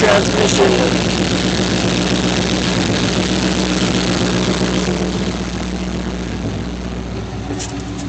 transmission. Thank